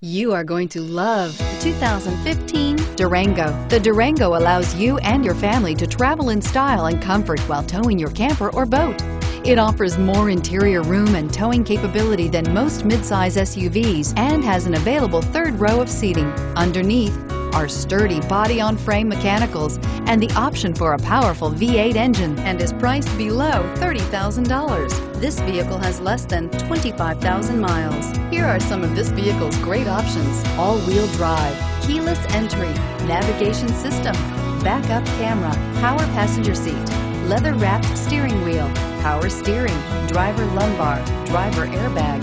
You are going to love the 2015 Durango. The Durango allows you and your family to travel in style and comfort while towing your camper or boat. It offers more interior room and towing capability than most midsize SUVs and has an available third row of seating. Underneath are sturdy body-on-frame mechanicals and the option for a powerful V8 engine and is priced below $30,000. This vehicle has less than 25,000 miles. Here are some of this vehicle's great options. All-wheel drive, keyless entry, navigation system, backup camera, power passenger seat, leather-wrapped steering wheel, power steering, driver lumbar, driver airbag,